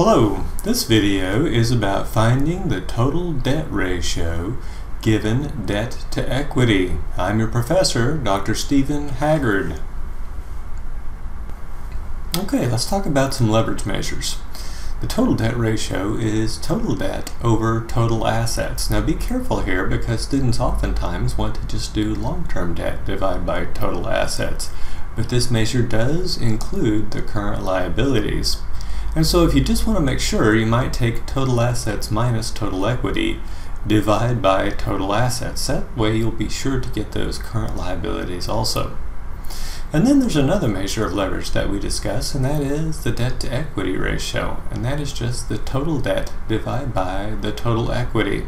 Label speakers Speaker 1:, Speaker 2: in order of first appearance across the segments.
Speaker 1: Hello, this video is about finding the total debt ratio given debt to equity. I'm your professor, Dr. Stephen Haggard. Okay, let's talk about some leverage measures. The total debt ratio is total debt over total assets. Now be careful here because students oftentimes want to just do long-term debt divided by total assets. But this measure does include the current liabilities. And so if you just want to make sure, you might take total assets minus total equity, divide by total assets. That way you'll be sure to get those current liabilities also. And then there's another measure of leverage that we discuss, and that is the debt to equity ratio. And that is just the total debt divided by the total equity.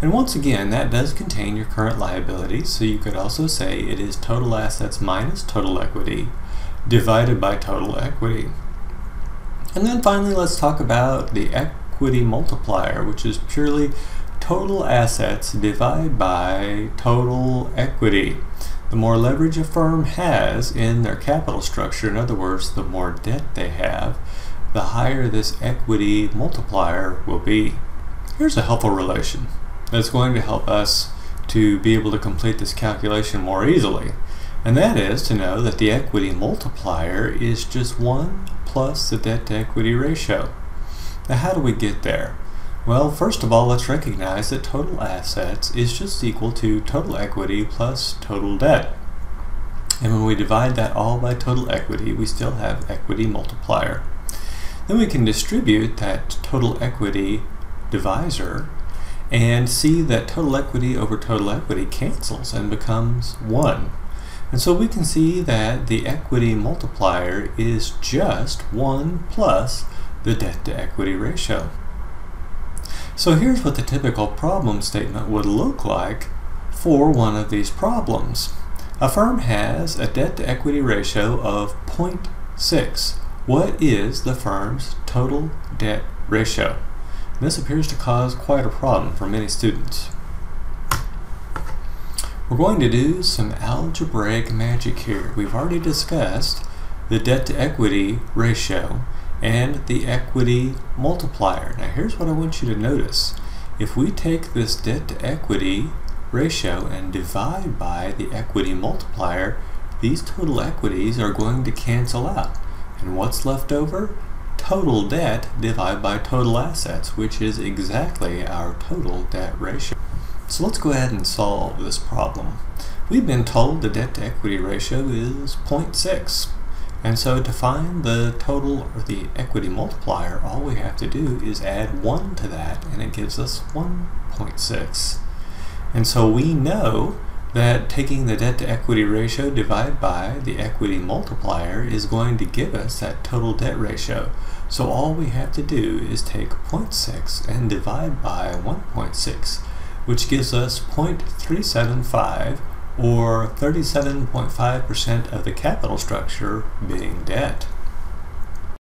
Speaker 1: And once again, that does contain your current liabilities, so you could also say it is total assets minus total equity divided by total equity. And then finally, let's talk about the equity multiplier, which is purely total assets divided by total equity. The more leverage a firm has in their capital structure, in other words, the more debt they have, the higher this equity multiplier will be. Here's a helpful relation that's going to help us to be able to complete this calculation more easily. And that is to know that the equity multiplier is just 1 plus the debt to equity ratio. Now how do we get there? Well, first of all, let's recognize that total assets is just equal to total equity plus total debt. And when we divide that all by total equity, we still have equity multiplier. Then we can distribute that total equity divisor and see that total equity over total equity cancels and becomes 1. And so we can see that the equity multiplier is just 1 plus the debt to equity ratio. So here's what the typical problem statement would look like for one of these problems. A firm has a debt to equity ratio of 0.6. What is the firm's total debt ratio? This appears to cause quite a problem for many students. We're going to do some algebraic magic here. We've already discussed the debt to equity ratio and the equity multiplier. Now here's what I want you to notice. If we take this debt to equity ratio and divide by the equity multiplier, these total equities are going to cancel out. And what's left over? Total debt divided by total assets, which is exactly our total debt ratio. So let's go ahead and solve this problem. We've been told the debt to equity ratio is 0.6. And so to find the total or the equity multiplier, all we have to do is add 1 to that and it gives us 1.6. And so we know that taking the debt to equity ratio divided by the equity multiplier is going to give us that total debt ratio. So all we have to do is take 0.6 and divide by 1.6 which gives us 0.375 or 37.5% of the capital structure being debt.